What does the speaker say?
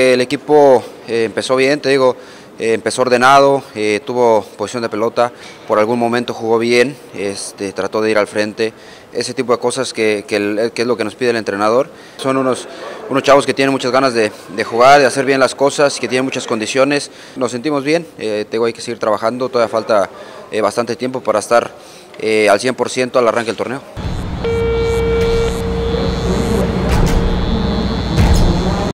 El equipo eh, empezó bien, te digo, eh, empezó ordenado, eh, tuvo posición de pelota, por algún momento jugó bien, este, trató de ir al frente, ese tipo de cosas que, que es lo que nos pide el entrenador. Son unos, unos chavos que tienen muchas ganas de, de jugar, de hacer bien las cosas, que tienen muchas condiciones. Nos sentimos bien, eh, te hay que seguir trabajando, todavía falta bastante tiempo para estar al 100% al arranque del torneo.